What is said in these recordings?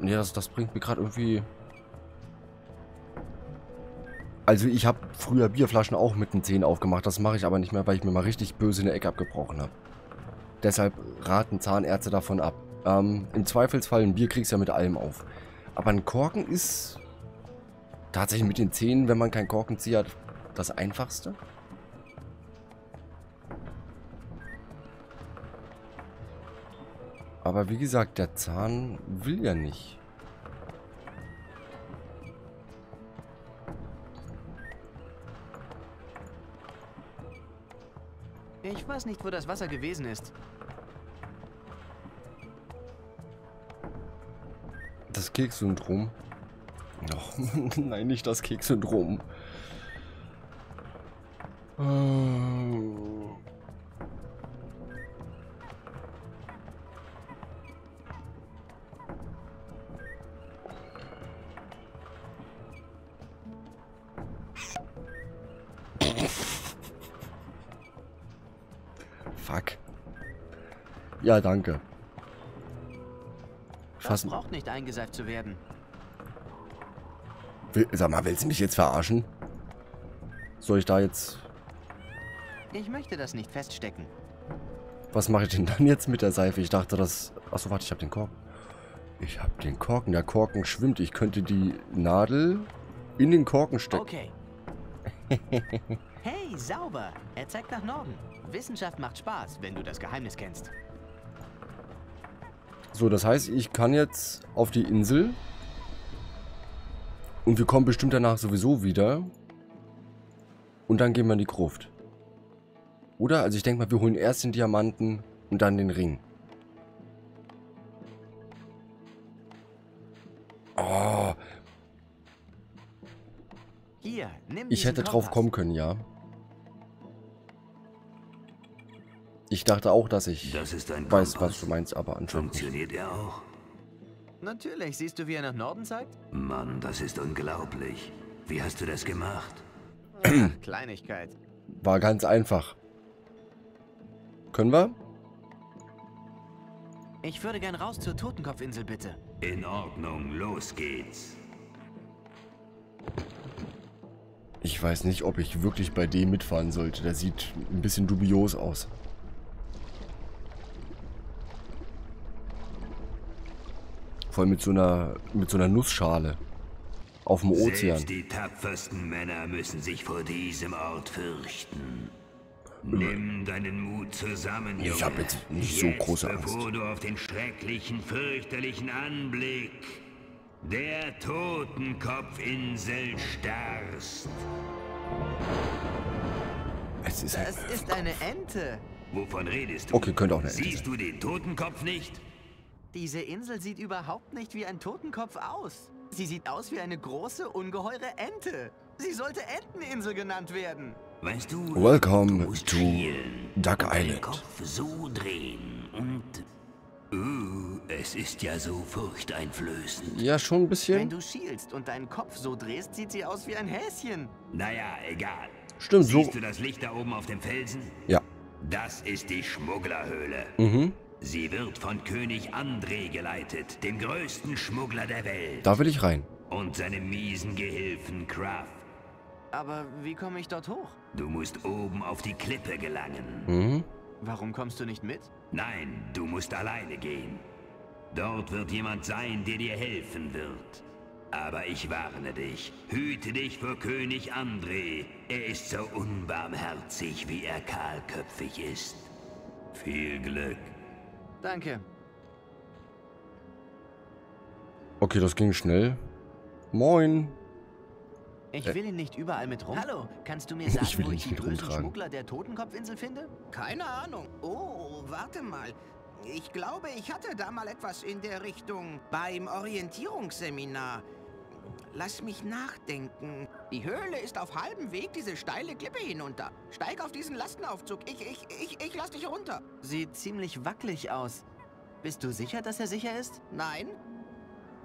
Nee, das, das bringt mir gerade irgendwie... Also ich habe früher Bierflaschen auch mit den Zähnen aufgemacht. Das mache ich aber nicht mehr, weil ich mir mal richtig böse eine Ecke abgebrochen habe. Deshalb raten Zahnärzte davon ab. Ähm, Im Zweifelsfall ein Bier kriegst du ja mit allem auf. Aber ein Korken ist tatsächlich mit den Zähnen, wenn man keinen Korkenzieher hat, das einfachste. Aber wie gesagt, der Zahn will ja nicht. Ich weiß nicht, wo das Wasser gewesen ist. Das Keks-Syndrom. Oh, nein, nicht das Keks-Syndrom. Oh. Ja, danke. Das Fassen. braucht nicht eingeseift zu werden. Will, sag mal, willst du mich jetzt verarschen? Soll ich da jetzt... Ich möchte das nicht feststecken. Was mache ich denn dann jetzt mit der Seife? Ich dachte, das... Achso, warte, ich habe den Korken. Ich habe den Korken. Der Korken schwimmt. Ich könnte die Nadel in den Korken stecken. Okay. hey, sauber. Er zeigt nach Norden. Wissenschaft macht Spaß, wenn du das Geheimnis kennst. So, das heißt, ich kann jetzt auf die Insel. Und wir kommen bestimmt danach sowieso wieder. Und dann gehen wir in die Gruft. Oder? Also ich denke mal, wir holen erst den Diamanten und dann den Ring. Oh, Hier, ich hätte drauf kommen können, ja. Ich dachte auch, dass ich Das ist ein weiß, Kompass. was du meinst, aber anscheinend nicht. Funktioniert er auch? Natürlich, siehst du, wie er nach Norden zeigt? Mann, das ist unglaublich. Wie hast du das gemacht? Kleinigkeit. War ganz einfach. Können wir? Ich würde gern raus zur Totenkopfinsel, bitte. In Ordnung, los geht's. Ich weiß nicht, ob ich wirklich bei dem mitfahren sollte. Der sieht ein bisschen dubios aus. Voll mit so einer mit so einer Nussschale auf dem Ozean. Selbst die tapfersten Männer müssen sich vor diesem Ort fürchten. Nimm deinen Mut zusammen, Junge. Ich hab jetzt nicht so Jetzt, große Angst. bevor du auf den schrecklichen, fürchterlichen Anblick der Totenkopfinsel starrst. Es ist Das ist eine Ente. Wovon redest du? Okay, könnte auch eine Ente Siehst du den Totenkopf nicht? Diese Insel sieht überhaupt nicht wie ein Totenkopf aus. Sie sieht aus wie eine große, ungeheure Ente. Sie sollte Enteninsel genannt werden. Weißt du, Welcome du musst to schielen Duck Island. Kopf so drehen und... Uh, es ist ja so furchteinflößend. ja schon ein Wenn bisschen. du schielst und deinen Kopf so drehst, sieht sie aus wie ein Häschen. Naja, egal. Stimmt, so. Siehst du das Licht da oben auf dem Felsen? Ja. Das ist die Schmugglerhöhle. Mhm. Sie wird von König André geleitet, dem größten Schmuggler der Welt. Da will ich rein. Und seinem miesen Gehilfen Kraft. Aber wie komme ich dort hoch? Du musst oben auf die Klippe gelangen. Mhm. Warum kommst du nicht mit? Nein, du musst alleine gehen. Dort wird jemand sein, der dir helfen wird. Aber ich warne dich, hüte dich vor König André. Er ist so unbarmherzig, wie er kahlköpfig ist. Viel Glück. Danke. Okay, das ging schnell. Moin. Ich Äh. will ihn nicht überall mit rum. Hallo, kannst du mir sagen, Ich will wo ihn ich mit bösen. Schmuggler der Totenkopfinsel finde? Keine Ahnung. Oh, warte mal. Ich glaube, ich hatte da mal etwas in der Richtung beim Orientierungsseminar. Lass mich nachdenken. Die Höhle ist auf halbem Weg diese steile Klippe hinunter. Steig auf diesen Lastenaufzug. Ich, ich, ich, ich lass dich runter. Sieht ziemlich wackelig aus. Bist du sicher, dass er sicher ist? Nein.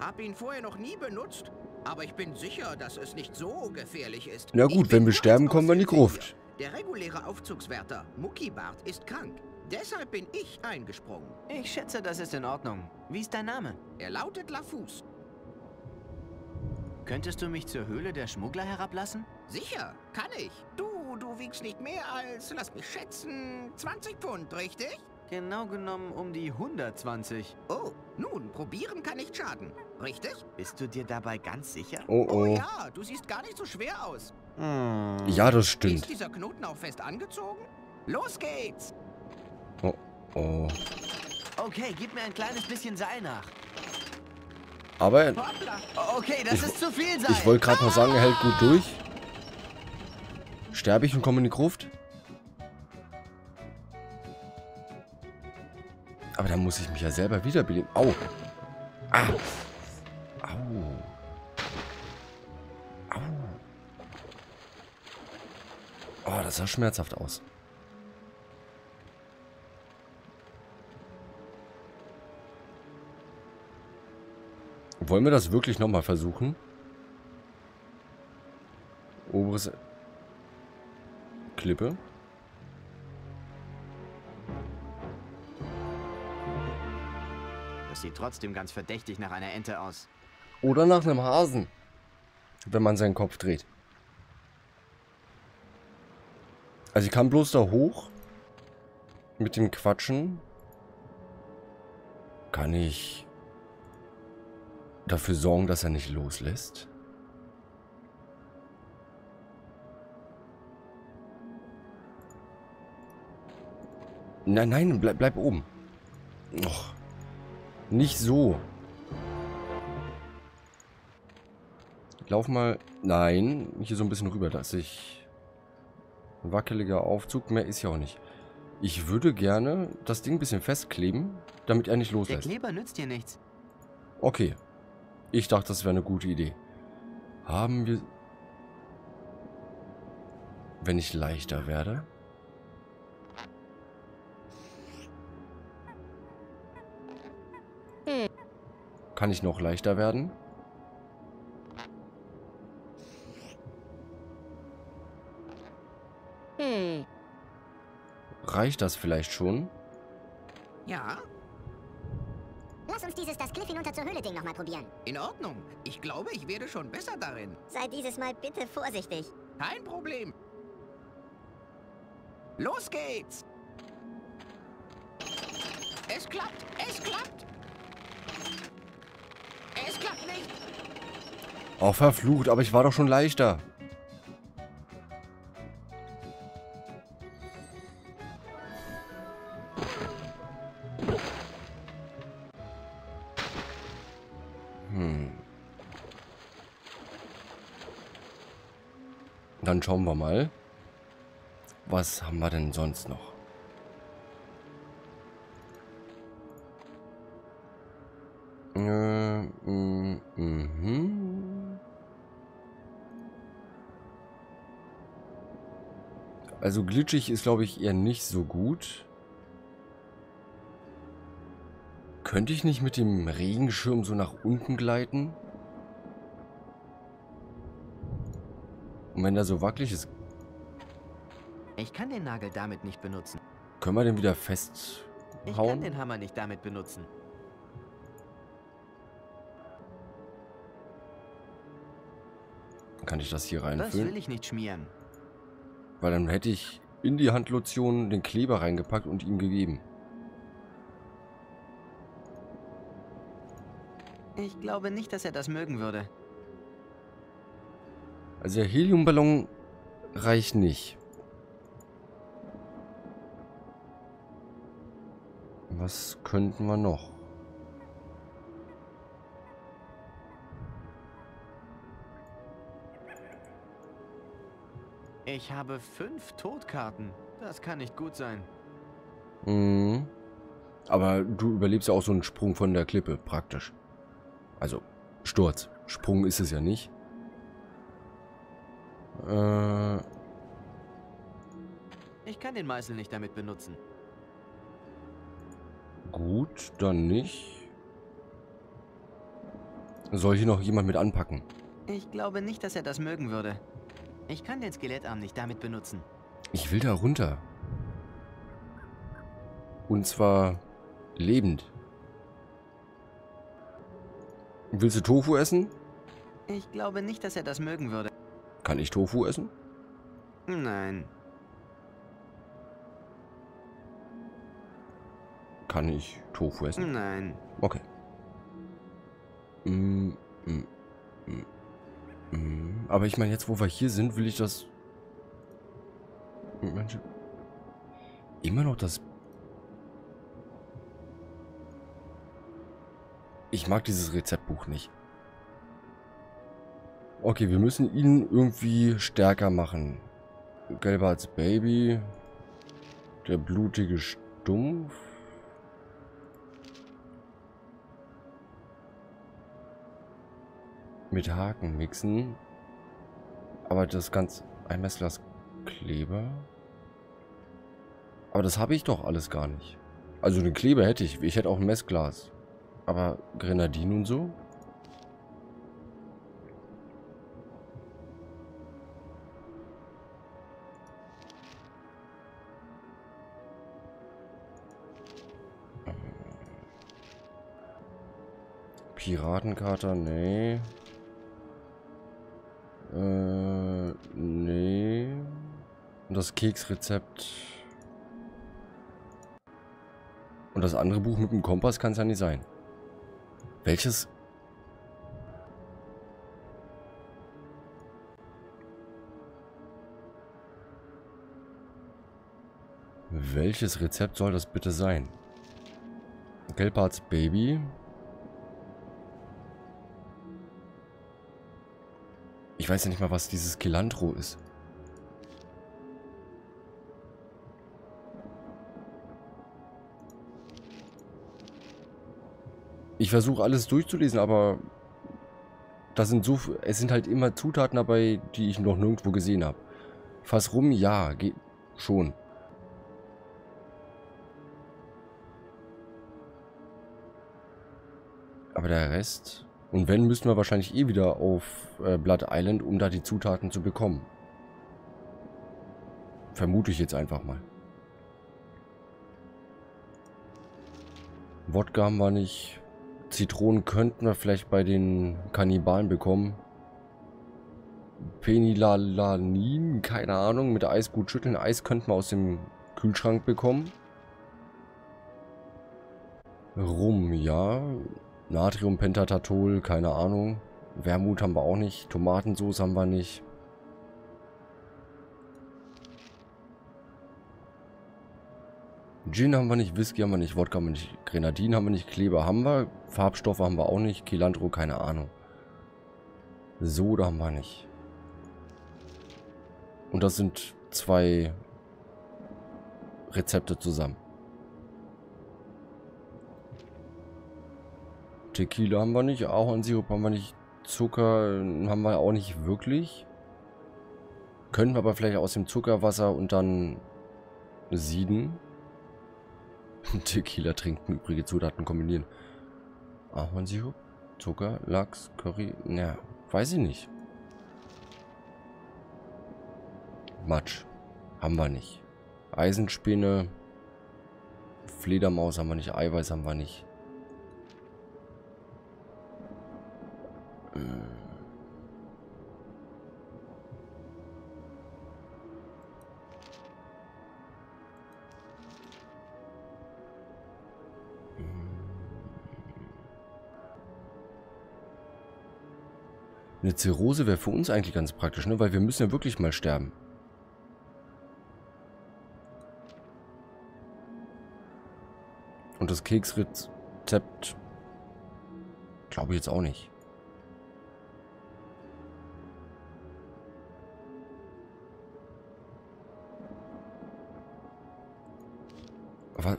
Hab ihn vorher noch nie benutzt. Aber ich bin sicher, dass es nicht so gefährlich ist. Ich gut, wenn wir sterben, kommen wir in die Gruft. Der reguläre Aufzugswärter, Muckibart, ist krank. Deshalb bin ich eingesprungen. Ich schätze, das ist in Ordnung. Wie ist dein Name? Er lautet Lafus. Könntest du mich zur Höhle der Schmuggler herablassen? Sicher, kann ich. Du, du wiegst nicht mehr als, lass mich schätzen, 20 Pfund, richtig? Genau genommen um die 120. Oh, nun, probieren kann nicht schaden. Richtig? Bist du dir dabei ganz sicher? Oh, Oh oh. ja, du siehst gar nicht so schwer aus. Hm. Ja, das Ist stimmt. dieser Knoten auch fest angezogen? Los geht's! Oh, oh. Okay, gib mir ein kleines bisschen Seil nach. Aber! Okay, das Ich- ist zu viel Seil. ich wollte gerade noch sagen, er hält gut durch. Sterbe ich und komme in die Gruft? Aber dann muss ich mich ja selber wiederbeleben. Au. Ah. Au. Au. Oh, das sah schmerzhaft aus. Wollen wir das wirklich nochmal versuchen? Oberes Klippe. Das sieht trotzdem ganz verdächtig nach einer Ente aus. Oder nach einem Hasen. Wenn man seinen Kopf dreht. Also ich kann bloß da hoch. Mit dem Quatschen. Kann ich dafür sorgen, dass er nicht loslässt? Nein, nein, bleib, bleib oben. Och, nicht so. Lauf mal. Nein, hier so ein bisschen rüber, dass ich. Ein wackeliger Aufzug, mehr ist ja auch nicht. Ich würde gerne das Ding ein bisschen festkleben, damit er nicht Der loslässt. Kleber nützt dir nichts. Okay. Ich dachte, das wäre eine gute Idee. Haben wir... Wenn ich leichter werde? Kann ich noch leichter werden? Reicht das vielleicht schon? Ja, Lass uns dieses das Cliff hinunter zur Höhle Ding nochmal probieren. in Ordnung. Ich glaube, ich werde schon besser darin. Sei dieses Mal bitte vorsichtig. Kein Problem. Los geht's! Es klappt! Es klappt! Es klappt nicht! Oh, verflucht, aber ich war doch schon leichter. Dann schauen wir mal. Was haben wir denn sonst noch? Äh, mm, mhm. Also glitschig ist, glaube ich, eher nicht so gut. Könnte ich nicht mit dem Regenschirm so nach unten gleiten? Und wenn der so wackelig ist, Ich kann den Nagel damit nicht benutzen. können wir den wieder Ich kann festhauen? den Hammer nicht damit benutzen. Kann ich das hier Das reinfüllen? will ich nicht schmieren. Weil dann hätte ich in die Handlotion den Kleber reingepackt und ihm gegeben. Ich glaube nicht, dass er das mögen würde. Also der Heliumballon reicht nicht. Was könnten wir noch? Ich habe fünf Todkarten. Das kann nicht gut sein. Mhm. Aber du überlebst ja auch so einen Sprung von der Klippe, praktisch. Also, Sturz. Sprung ist es ja nicht. Äh, Ich kann den Meißel nicht damit benutzen. gut, dann nicht. Soll hier noch jemand mit anpacken? Ich glaube nicht, dass er das mögen würde. Ich kann den Skelettarm nicht damit benutzen. Ich will da runter. Und zwar lebend. Willst du Tofu essen? Ich glaube nicht, dass er das mögen würde. Kann ich Tofu essen? Nein. Kann ich Tofu essen? Nein. Okay. Mm, mm, mm, mm. Aber ich meine, jetzt wo wir hier sind, will ich das... Mensch, immer noch das... Ich mag dieses Rezeptbuch nicht. Okay, wir müssen ihn irgendwie stärker machen. Gelber als Baby. Der blutige Stumpf. Mit Haken mixen. Aber das ganz... Ein Messglas Kleber. Aber das habe ich doch alles gar nicht. Also den Kleber hätte ich. Ich hätte auch ein Messglas. Aber Grenadin und so? Piratenkater, nee. Äh, nee. Und das Keksrezept. Und das andere Buch mit dem Kompass kann es ja nicht sein. Welches? Welches Rezept soll das bitte sein? Gelbarts Baby. Ich weiß ja nicht mal, was dieses Kilantro ist. Ich versuche alles durchzulesen, aber da sind so, es sind halt immer Zutaten dabei, die ich noch nirgendwo gesehen habe. Fass rum, ja, geht schon. Aber der Rest... Und wenn, müssen wir wahrscheinlich eh wieder auf äh, Blood Island, um da die Zutaten zu bekommen. Vermute ich jetzt einfach mal. Wodka haben wir nicht. Zitronen könnten wir vielleicht bei den Kannibalen bekommen. Penilalanin, keine Ahnung, mit Eis gut schütteln. Eis könnten wir aus dem Kühlschrank bekommen. Rum, ja. Natriumpentatol, keine Ahnung. Wermut haben wir auch nicht. Tomatensauce haben wir nicht. Gin haben wir nicht, Whisky haben wir nicht, Wodka haben wir nicht, Grenadin haben wir nicht, Kleber haben wir, Farbstoffe haben wir auch nicht, Kilantro, keine Ahnung. Soda haben wir nicht. Und das sind zwei Rezepte zusammen. Tequila haben wir nicht, Ahornsirup haben wir nicht, Zucker haben wir auch nicht wirklich. Können wir aber vielleicht aus dem Zuckerwasser und dann sieden. Tequila trinken, übrige Zutaten kombinieren. Ahornsirup, Zucker, Lachs, Curry, na, weiß ich nicht. Matsch, haben wir nicht. Eisenspinne, Fledermaus haben wir nicht, Eiweiß haben wir nicht. Eine Zirrhose wäre für uns eigentlich ganz praktisch, ne? Weil wir müssen ja wirklich mal sterben. Und das Keksrezept glaube ich jetzt auch nicht.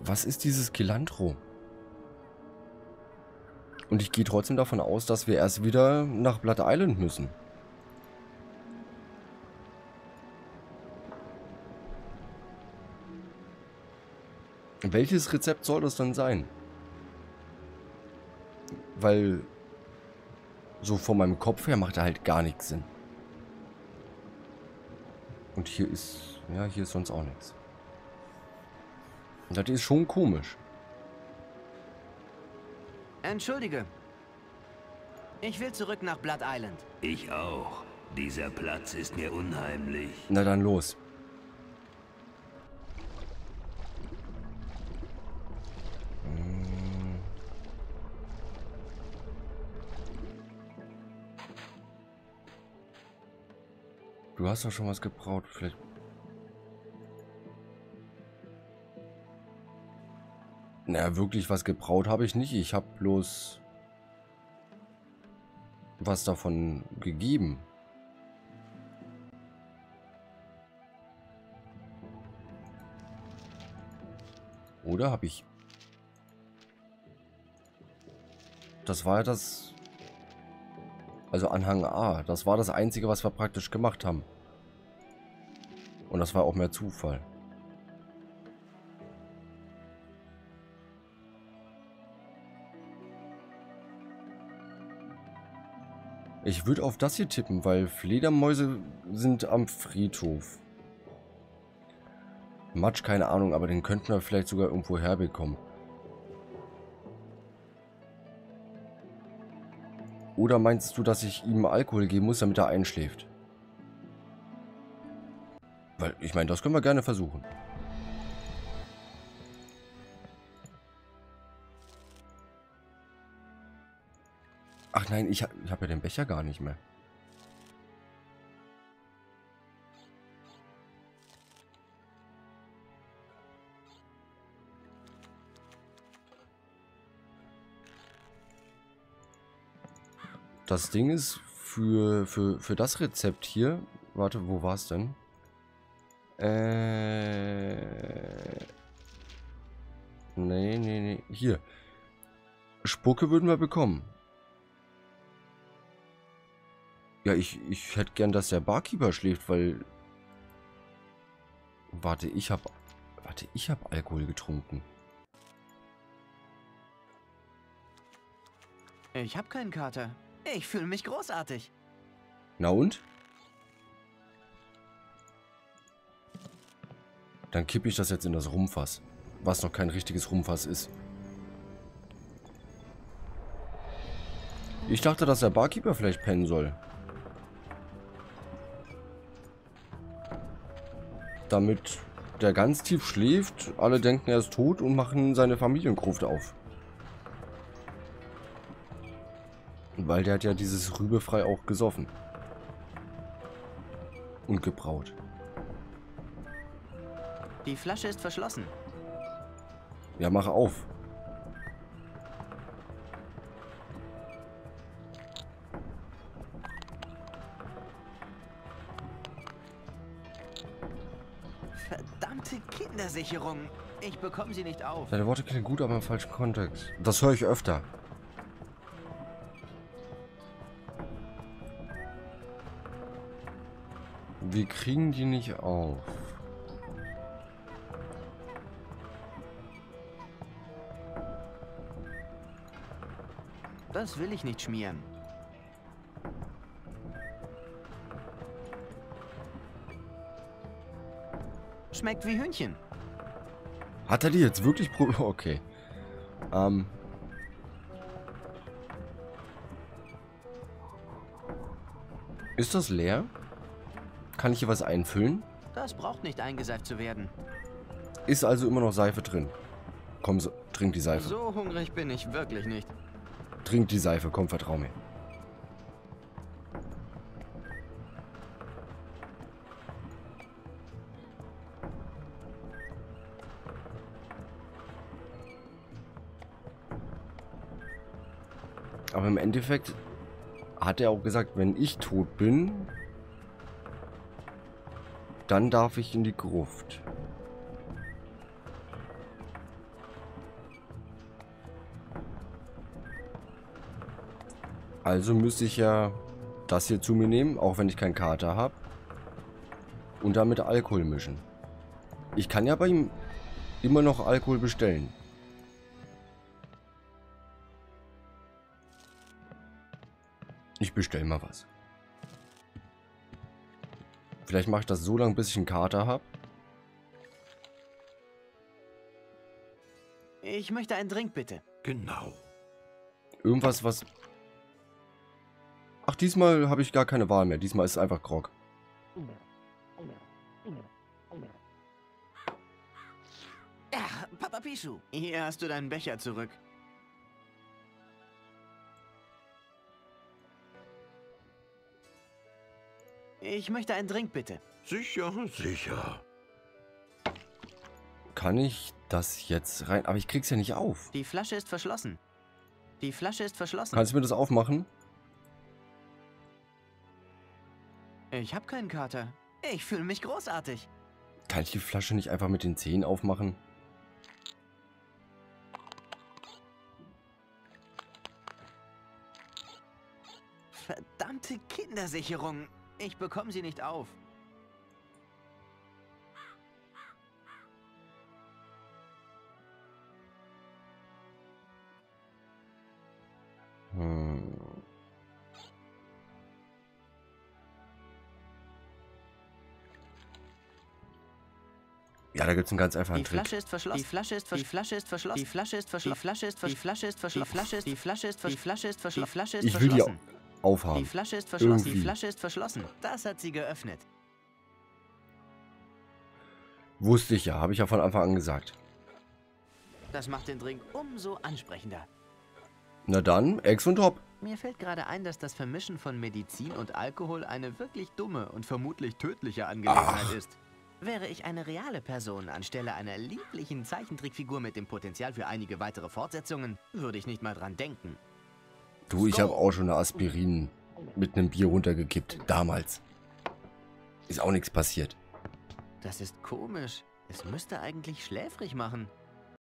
Was ist dieses Kilantro? Und ich gehe trotzdem davon aus, dass wir erst wieder nach Blood Island müssen. Welches Rezept soll das dann sein? Weil so von meinem Kopf her macht er halt gar nichts Sinn. Und hier ist, ja, hier ist sonst auch nichts. Das ist schon komisch. Entschuldige. Ich will zurück nach Blood Island. Ich auch. Dieser Platz ist mir unheimlich. Na dann los. Hm. Du hast doch schon was gebraut. Vielleicht. Na, wirklich was gebraut habe ich nicht. Ich habe bloß was davon gegeben. Oder habe ich... Das war ja das... Also Anhang A. Das war das Einzige, was wir praktisch gemacht haben. Und das war auch mehr Zufall. Ich würde auf das hier tippen, weil Fledermäuse sind am Friedhof. Matsch, keine Ahnung, aber den könnten wir vielleicht sogar irgendwo herbekommen. Oder meinst du, dass ich ihm Alkohol geben muss, damit er einschläft? Weil, ich meine, das können wir gerne versuchen. Ach nein, ich, ich habe ja den Becher gar nicht mehr. Das Ding ist, für, für, für das Rezept hier... Warte, wo war es denn? Äh... Nee, nee, nee. Hier. Spucke würden wir bekommen. Ja, ich, ich hätte gern, dass der Barkeeper schläft, weil... Warte, ich hab... Warte, ich hab Alkohol getrunken. Ich habe keinen Kater. Ich fühle mich großartig. Na und? Dann kippe ich das jetzt in das Rumfass. Was noch kein richtiges Rumfass ist. Ich dachte, dass der Barkeeper vielleicht pennen soll. Damit der ganz tief schläft, alle denken, er ist tot und machen seine Familiengruft auf. Weil der hat ja dieses Rübefrei auch gesoffen. Und gebraut. Die Flasche ist verschlossen. Ja, mach auf. Kindersicherung. Ich bekomme sie nicht auf. Deine Worte klingen gut, aber im falschen Kontext. Das höre ich öfter. Wir kriegen die nicht auf. Das will ich nicht schmieren. Schmeckt wie Hühnchen. Hat er die jetzt wirklich pro... Okay. Ähm. Ist das leer? Kann ich hier was einfüllen? Das braucht nicht eingeseift zu werden. Ist also immer noch Seife drin. Komm, so, trink die Seife. So hungrig bin ich wirklich nicht. Trink die Seife, komm, vertrau mir. Aber im Endeffekt hat er auch gesagt, wenn ich tot bin, dann darf ich in die Gruft. Also müsste ich ja das hier zu mir nehmen, auch wenn ich keinen Kater habe. Und damit Alkohol mischen. Ich kann ja bei ihm immer noch Alkohol bestellen. Bestelle mal was. Vielleicht mache ich das so lange, bis ich einen Kater habe. Ich möchte einen Drink, bitte. Genau. Irgendwas, was... Ach, diesmal habe ich gar keine Wahl mehr. Diesmal ist es einfach Grog. Ja, Papa Pichu. Hier hast du deinen Becher zurück. Ich möchte einen Drink, bitte. Sicher, sicher. Kann ich das jetzt rein... Aber ich krieg's ja nicht auf. Die Flasche ist verschlossen. Die Flasche ist verschlossen. Kannst du mir das aufmachen? Ich habe keinen Kater. Ich fühle mich großartig. Kann ich die Flasche nicht einfach mit den Zehen aufmachen? Verdammte Kindersicherung. Ich bekomme sie nicht auf. Hm. Ja, da gibt's einen ganz einfachen Die Trick. Flasche ist verschlossen. Die Flasche ist verschlossen. Die Flasche ist verschlossen. Die Flasche ist verschlossen. Die Flasche ist verschlossen. Die Flasche ist verschlossen. Die Flasche ist die Flasche ist die Flasche ist verschlossen. Die Flasche ist Ich will die verschlossen. Die aufhaben. Flasche ist verschlossen. Die Irgendwie. Flasche ist verschlossen. Das hat sie geöffnet. Wusste ich ja, habe ich ja von Anfang an gesagt. Das macht den Drink umso ansprechender. Na dann, Ex und Hop. Mir fällt gerade ein, dass das Vermischen von Medizin und Alkohol eine wirklich dumme und vermutlich tödliche Angelegenheit ist. Wäre ich eine reale Person anstelle einer lieblichen Zeichentrickfigur mit dem Potenzial für einige weitere Fortsetzungen, würde ich nicht mal dran denken. Du, ich habe auch schon eine Aspirin mit einem Bier runtergekippt. Damals. Ist auch nichts passiert. Das ist komisch. Es müsste eigentlich schläfrig machen.